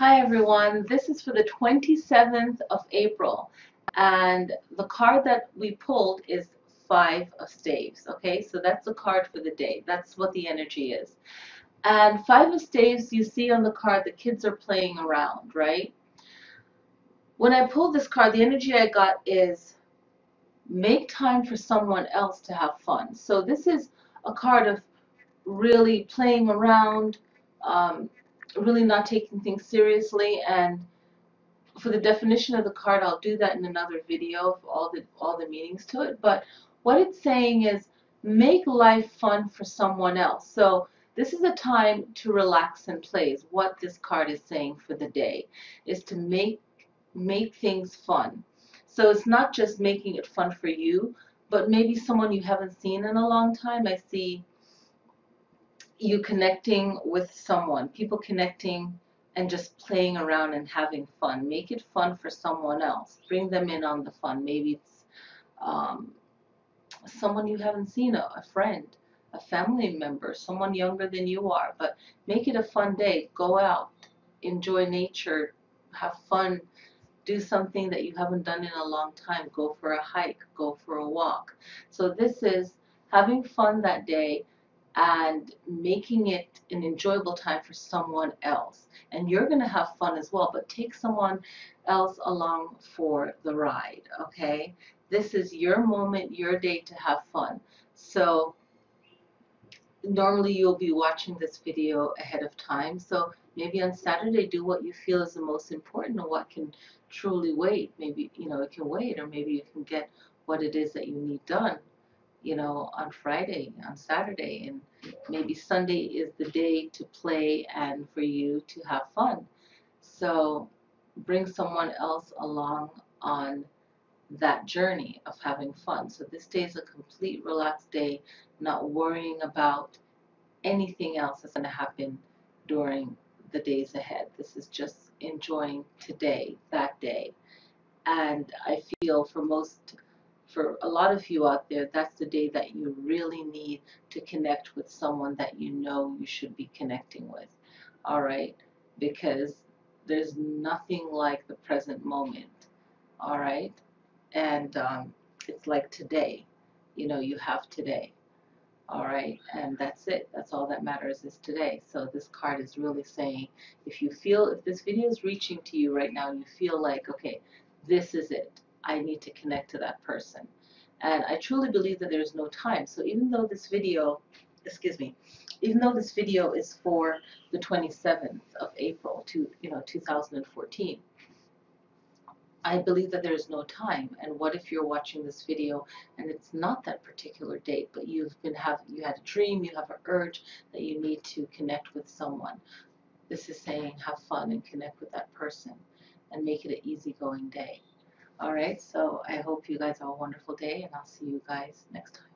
Hi everyone, this is for the 27th of April and the card that we pulled is five of staves okay? So that's the card for the day. That's what the energy is. And five of staves you see on the card the kids are playing around right? When I pulled this card the energy I got is make time for someone else to have fun. So this is a card of really playing around um, really not taking things seriously and for the definition of the card I'll do that in another video of all the all the meanings to it. But what it's saying is make life fun for someone else. So this is a time to relax and play is what this card is saying for the day is to make make things fun. So it's not just making it fun for you but maybe someone you haven't seen in a long time. I see you connecting with someone, people connecting and just playing around and having fun. Make it fun for someone else. Bring them in on the fun. Maybe it's um, someone you haven't seen, a, a friend, a family member, someone younger than you are. But make it a fun day. Go out, enjoy nature, have fun, do something that you haven't done in a long time. Go for a hike, go for a walk. So this is having fun that day and making it an enjoyable time for someone else. And you're going to have fun as well, but take someone else along for the ride, okay? This is your moment, your day to have fun. So normally you'll be watching this video ahead of time. So maybe on Saturday do what you feel is the most important and what can truly wait. Maybe, you know, it can wait or maybe you can get what it is that you need done you know, on Friday, on Saturday, and maybe Sunday is the day to play and for you to have fun. So bring someone else along on that journey of having fun. So this day is a complete relaxed day, not worrying about anything else that's going to happen during the days ahead. This is just enjoying today, that day. And I feel for most for a lot of you out there, that's the day that you really need to connect with someone that you know you should be connecting with. All right? Because there's nothing like the present moment. All right? And um, it's like today. You know, you have today. All right? And that's it. That's all that matters is today. So this card is really saying if you feel, if this video is reaching to you right now, you feel like, okay, this is it I need to connect to that person. And I truly believe that there's no time. So even though this video, excuse me, even though this video is for the 27th of April to, you know, 2014, I believe that there's no time. And what if you're watching this video and it's not that particular date, but you've been have you had a dream, you have an urge that you need to connect with someone. This is saying have fun and connect with that person and make it an easygoing day. All right, so I hope you guys have a wonderful day, and I'll see you guys next time.